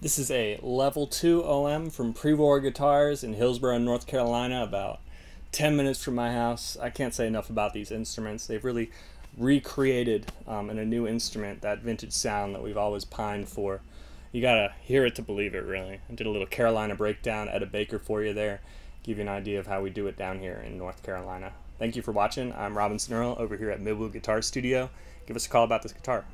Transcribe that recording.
This is a level 2 OM from Pre-War Guitars in Hillsborough, North Carolina, about 10 minutes from my house. I can't say enough about these instruments. They've really recreated um, in a new instrument that vintage sound that we've always pined for. You gotta hear it to believe it, really. I did a little Carolina breakdown at Etta Baker for you there, give you an idea of how we do it down here in North Carolina. Thank you for watching. I'm Robin Snurl over here at Midwood Guitar Studio. Give us a call about this guitar.